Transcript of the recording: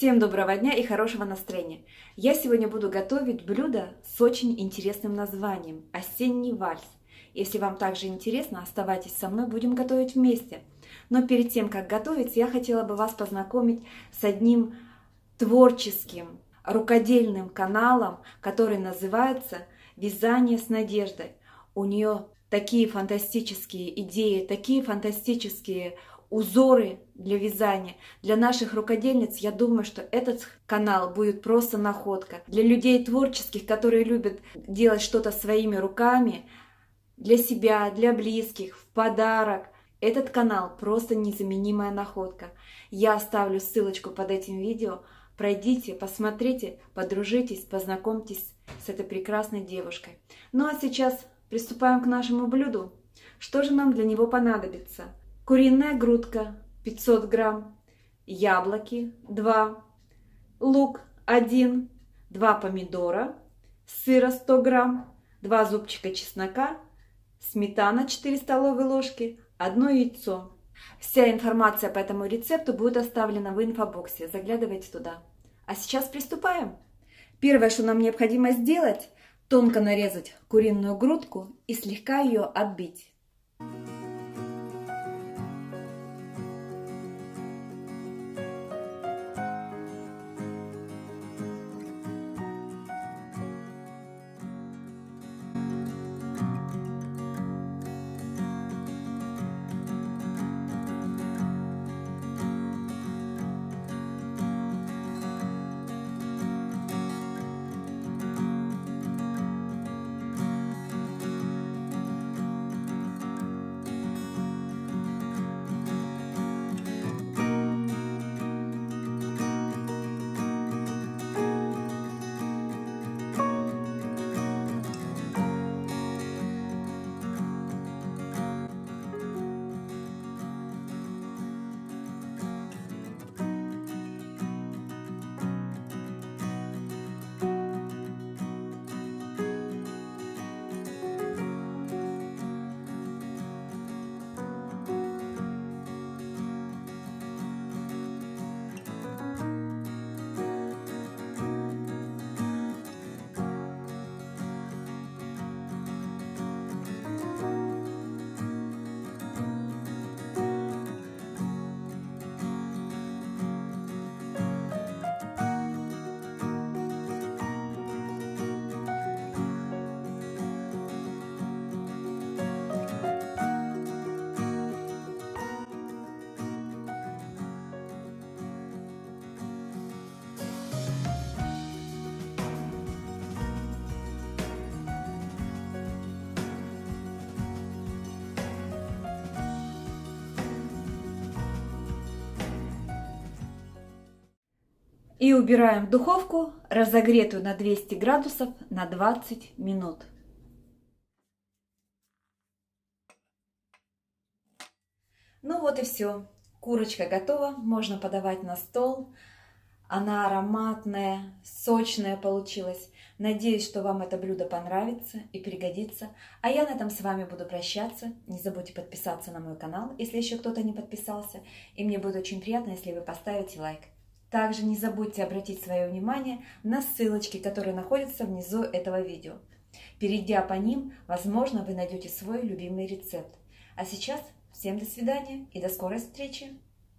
Всем доброго дня и хорошего настроения! Я сегодня буду готовить блюдо с очень интересным названием – осенний вальс. Если вам также интересно, оставайтесь со мной, будем готовить вместе. Но перед тем, как готовить, я хотела бы вас познакомить с одним творческим, рукодельным каналом, который называется «Вязание с надеждой». У нее такие фантастические идеи, такие фантастические узоры для вязания. Для наших рукодельниц, я думаю, что этот канал будет просто находка. Для людей творческих, которые любят делать что-то своими руками, для себя, для близких, в подарок. Этот канал просто незаменимая находка. Я оставлю ссылочку под этим видео. Пройдите, посмотрите, подружитесь, познакомьтесь с этой прекрасной девушкой. Ну а сейчас приступаем к нашему блюду. Что же нам для него понадобится? Куриная грудка 500 грамм, яблоки 2, лук 1, 2 помидора, сыра 100 грамм, 2 зубчика чеснока, сметана 4 столовые ложки, 1 яйцо. Вся информация по этому рецепту будет оставлена в инфобоксе, заглядывайте туда. А сейчас приступаем. Первое, что нам необходимо сделать, тонко нарезать куриную грудку и слегка ее отбить. И убираем в духовку, разогретую на 200 градусов на 20 минут. Ну вот и все. Курочка готова, можно подавать на стол. Она ароматная, сочная получилась. Надеюсь, что вам это блюдо понравится и пригодится. А я на этом с вами буду прощаться. Не забудьте подписаться на мой канал, если еще кто-то не подписался. И мне будет очень приятно, если вы поставите лайк. Также не забудьте обратить свое внимание на ссылочки, которые находятся внизу этого видео. Перейдя по ним, возможно, вы найдете свой любимый рецепт. А сейчас всем до свидания и до скорой встречи!